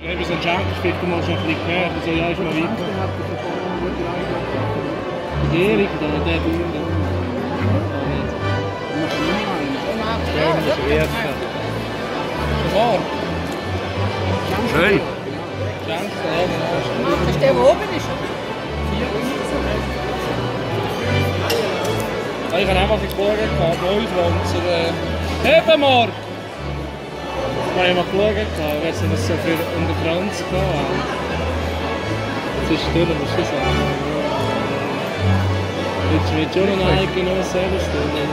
representantes vielleicht mal schon ein bisschen gehört, also ja, ist mal weiter. Die Erik da, der Bunde. Schön, das Wunderbar. Schön. Das ist der, der oben ist. Ich habe einfach die Frage gehabt, hebben Hebemarkt! Ich habe mal weiß nicht, was so für unter Franz gab. Jetzt ist still, musst du sagen. Jetzt wird schon noch eine genau selber stehen.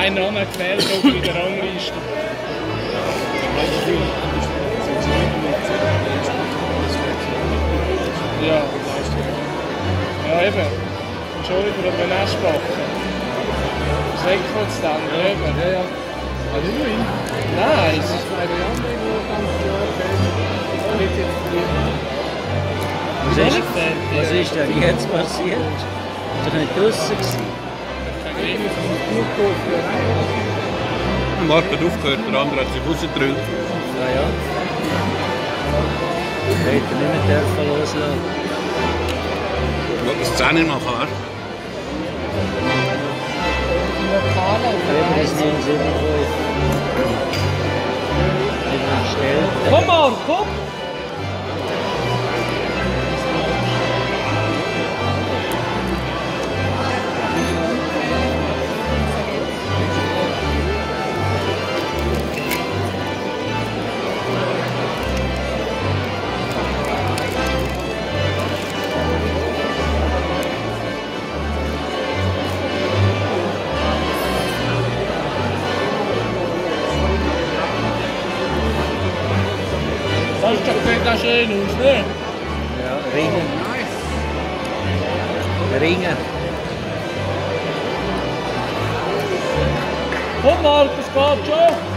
Ein Name gefällt auch in der Rangliste. Ja. Ja, eben. Entschuldigung, aber wenn er spacken. Das regt uns dann, ja, eben. Ja, ja. Ihn. Nein, es ist anderen, wo ganz klar wird jetzt Was ist, was ist denn jetzt passiert? Ist doch nicht draussen gewesen? Marc hat aufgehört, der andere hat sich rausgedrückt. Ja, ja. Hätte er nicht mehr dürfen loslassen. Ich wollte das Zähne machen, weißt Lokale Eben Come on, come. Jeszcze pyta ne? Ja, Ringen. Ringen. Kom Marcus, kom, tjoe!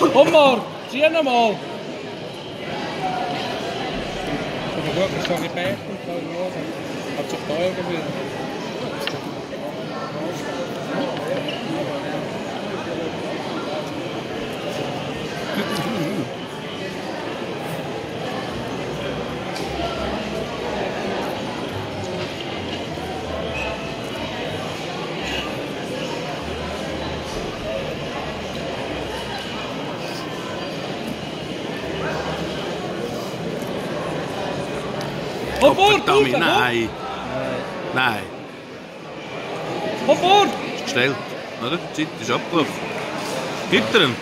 Hummer, siger han om år. Så kan du gå, så vi bag, så er det noget, og til. Op boord! Nee. Nee. Op boord! Snel. Oder? Die Zeit ist abgelaufen. Gibt er ihm?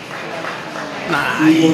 Nein.